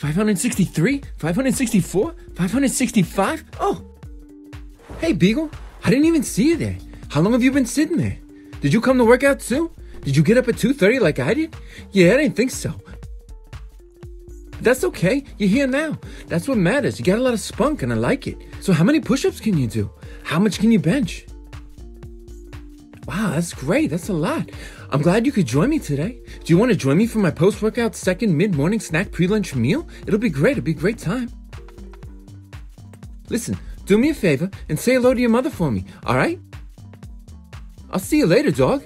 563? 564? 565? Oh! Hey, Beagle. I didn't even see you there. How long have you been sitting there? Did you come to work out too? Did you get up at 2.30 like I did? Yeah, I didn't think so. That's okay. You're here now. That's what matters. You got a lot of spunk and I like it. So how many push-ups can you do? How much can you bench? Wow, that's great. That's a lot. I'm glad you could join me today. Do you want to join me for my post-workout second mid-morning snack pre-lunch meal? It'll be great. It'll be a great time. Listen, do me a favor and say hello to your mother for me, all right? I'll see you later, dog.